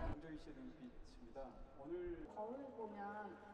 감정이 씨의 눈빛입니다. 오늘 거울 보면